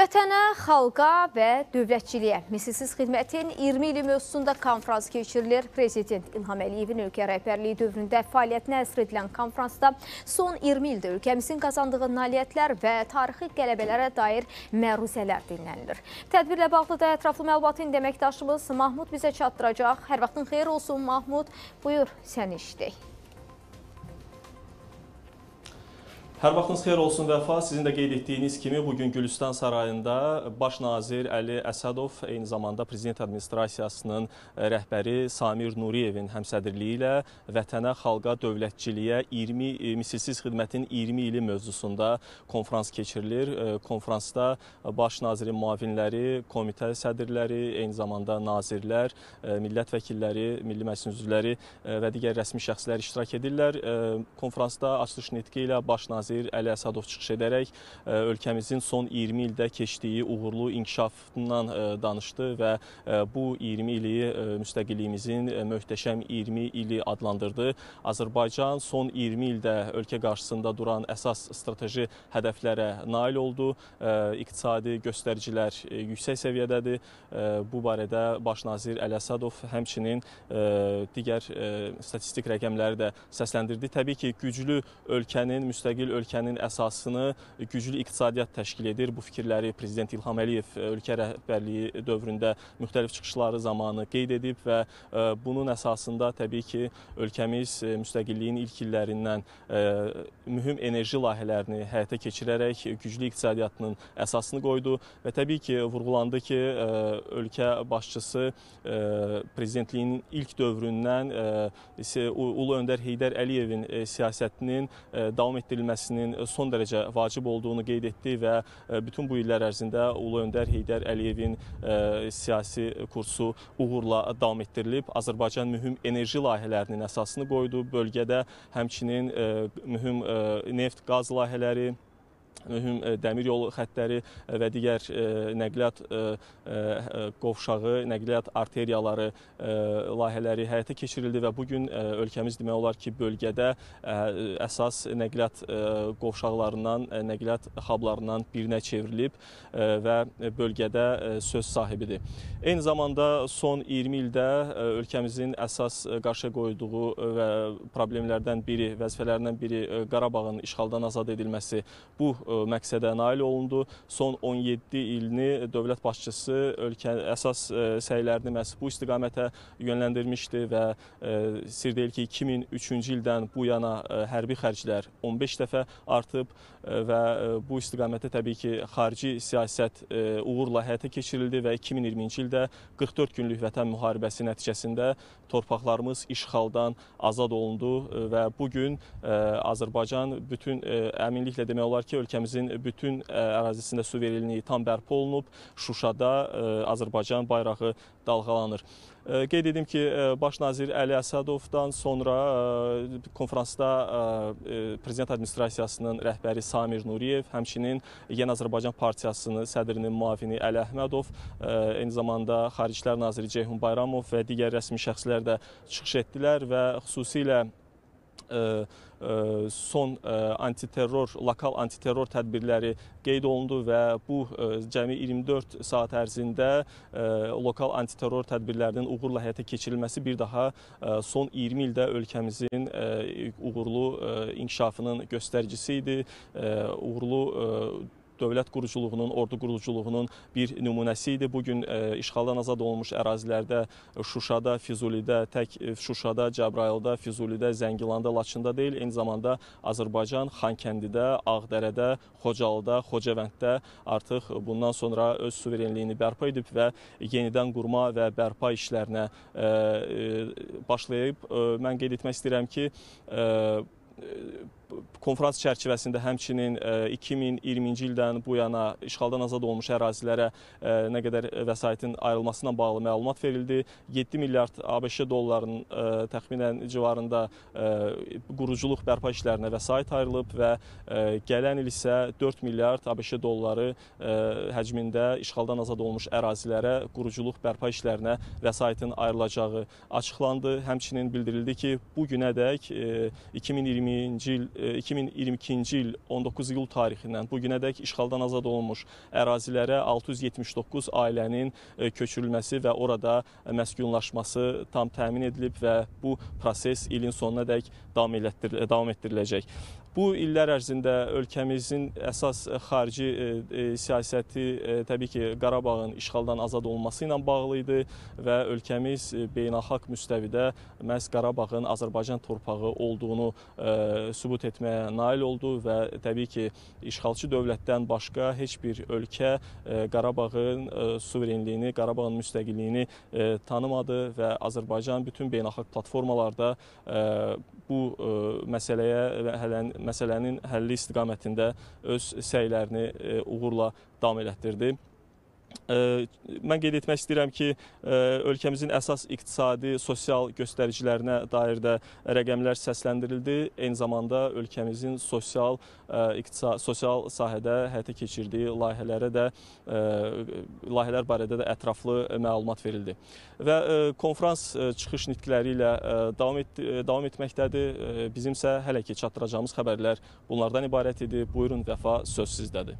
Vətənə, xalqa və dövlətçiliyə misilsiz xidmətin 20 ili mövzusunda konfrans keçirilir. Prezident İlham Əliyevin ölkə rəhbərliyi dövründə fəaliyyətinə əsr edilən konfransda son 20 ildə ölkəmizin qazandığı nailiyyətlər və tarixi qələbələrə dair məruzələr dinlənilir. Tədbirlə bağlı da ətraflı məlumatı indi əməkdaşımız Mahmud bizə çatdıracaq. Hər vaxtın xeyir olsun Mahmud. Buyur, səni işləyək. Hər vaxtınız xeyir olsun Vəfa. Sizin də qeyd etdiyiniz kimi bugün Gülüstan sarayında baş nazir Əli Əsədov, eyni zamanda prezident administrasiyasının rəhbəri Samir Nuriyevin həmsədrliyi ilə vətənə, xalqa, dövlətçiliyə 20 e, misilsiz xidmətin 20 ili mövzusunda konfrans keçirilir. E, konfransda baş nazirin müavinləri, komitə sədrləri, eyni zamanda nazirlər, e, millət vəkilləri, Milli Məclisin üzvləri və digər rəsmi şəxslər iştirak edirlər. Konfransda açılış nitqi ilə baş nazir nazir Əli Əsədov çıxış edərək e, ölkəmizin son 20 ildə keçdiyi uğurlu inkişafından e, danışdı və e, bu 20 ili müstəqilliyimizin möhtəşəm 20 ili adlandırdı. Azərbaycan son 20 ildə ölkə qarşısında duran əsas strateji hədəflərə nail oldu. İqtisadi göstəricilər yüksək səviyyədədir. Bu barədə baş nazir Əli Əsədov həmçinin digər statistik rəqəmləri də səsləndirdi. Təbii ki, güclü ölkənin müstəqil ölkənin əsasını güclü iqtisadiyyat təşkil edir. Bu fikirləri Prezident İlham Əliyev ölkə rəhbərliyi dövründə müxtəlif çıxışları zamanı qeyd edib və e, bunun əsasında təbii ki, ölkəmiz e, müstəqilliyin ilk illərindən e, mühüm enerji layihələrini həyata keçirərək güclü iqtisadiyyatının əsasını qoydu və təbii ki, vurğulandı ki, ölkə başçısı prezidentliyin ilk dövründən Ulu Öndər Heydər Əliyevin siyasətinin davam etdirilməsi edilməsinin son dərəcə vacib olduğunu qeyd etdi və e, bütün bu illər ərzində Ulu Öndər Heydər Əliyevin e, siyasi kursu uğurla davam etdirilib. Azərbaycan mühüm enerji layihələrinin əsasını qoydu. Bölgədə həmçinin e, mühüm neft, qaz layihələri, mühüm e, dəmir yolu xəttləri e, və digər e, nəqliyyat qovşağı, nəqliyyat arteriyaları layihələri həyata keçirildi və bu gün ölkəmiz demək olar ki, bölgədə əsas nəqliyyat qovşaqlarından, nəqliyyat xablarından birinə çevrilib və bölgədə söz sahibidir. Eyni zamanda son 20 ildə ölkəmizin əsas qarşıya qoyduğu və problemlərdən biri, vəzifələrindən biri Qarabağın işğaldan azad edilməsi bu məqsədə nail olundu. Son 17 ilini dövlət başçısı ölkə əsas səylərini məhz bu istiqamətə yönləndirmişdi və sir deyil ki, 2003-cü ildən bu yana hərbi xərclər 15 dəfə artıb və bu istiqamətdə təbii ki, xarici siyasət uğurla həyata keçirildi və 2020-ci ildə 44 günlük vətən müharibəsi nəticəsində torpaqlarımız işğaldan azad olundu və bu gün Azərbaycan bütün əminliklə demək olar ki, ölkəmizin ölkəmizin bütün ərazisində su verililiyi tam bərpa olunub. Şuşada Azərbaycan bayrağı dalğalanır. Qeyd edim ki, Baş nazir Əli Əsədovdan sonra konfransda Prezident Administrasiyasının rəhbəri Samir Nuriyev, həmçinin Yeni Azərbaycan Partiyasının sədrinin müavini Əli Əhmədov, eyni zamanda Xaricilər Naziri Ceyhun Bayramov və digər rəsmi şəxslər də çıxış etdilər və xüsusilə son antiterror, lokal antiterror tədbirləri qeyd olundu və bu cəmi 24 saat ərzində lokal antiterror tədbirlərinin uğurla həyata keçirilməsi bir daha son 20 ildə ölkəmizin uğurlu inkişafının göstəricisi idi. Uğurlu dövlət quruculuğunun, ordu quruculuğunun bir nümunəsi idi. Bu gün e, işğaldan azad olunmuş ərazilərdə Şuşada, Füzulidə, tək e, Şuşada, Cəbrayılda, Füzulidə, Zəngilanda, Laçında deyil, eyni zamanda Azərbaycan Xankəndidə, Ağdərədə, Xocalıda, Xocavənddə artıq bundan sonra öz suverenliyini bərpa edib və yenidən qurma və bərpa işlərinə e, başlayıb. Mən qeyd etmək istəyirəm ki, konfrans çərçivəsində həmçinin 2020-ci e, ildən bu yana işğaldan azad olmuş ərazilərə e, nə qədər vəsaitin ayrılmasına bağlı məlumat verildi. 7 milyard ABŞ dollarının e, təxminən civarında quruculuq bərpa işlərinə vəsait ayrılıb və gələn il isə 4 milyard ABŞ dolları həcmində işğaldan azad olmuş ərazilərə quruculuq bərpa işlərinə vəsaitin ayrılacağı açıqlandı. Həmçinin bildirildi ki, bu günədək 2020-ci il 2022-ci il 19 iyul tarixindən bu günədək işğaldan azad olunmuş ərazilərə 679 ailənin köçürülməsi və orada məskunlaşması tam təmin edilib və bu proses ilin sonunadək davam etdiriləcək. Bu illər ərzində ölkəmizin əsas xarici e, e, siyasəti e, təbii ki, Qarabağın işğaldan azad olunması ilə bağlı idi və ölkəmiz e, beynəlxalq müstəvidə məhz Qarabağın Azərbaycan torpağı olduğunu e, sübut etməyə nail oldu və təbii ki, işğalçı dövlətdən başqa heç bir ölkə e, Qarabağın e, suverenliyini, Qarabağın müstəqilliyini e, tanımadı və Azərbaycan bütün beynəlxalq platformalarda e, bu e, məsələyə hələn məsələnin həlli istiqamətində öz səylərini e, uğurla davam elətdirdi. Mən qeyd etmək istəyirəm ki, ölkəmizin əsas iqtisadi, sosial göstəricilərinə dair də rəqəmlər səsləndirildi. Eyni zamanda ölkəmizin sosial, sosial sahədə həyata keçirdiyi layihələrə də layihələr barədə də ətraflı məlumat verildi. Və konfrans çıxış nitqləri ilə davam, et, davam etməkdədir. Bizimsə hələ ki çatdıracağımız xəbərlər bunlardan ibarət idi. Buyurun Vəfa söz sizdədir.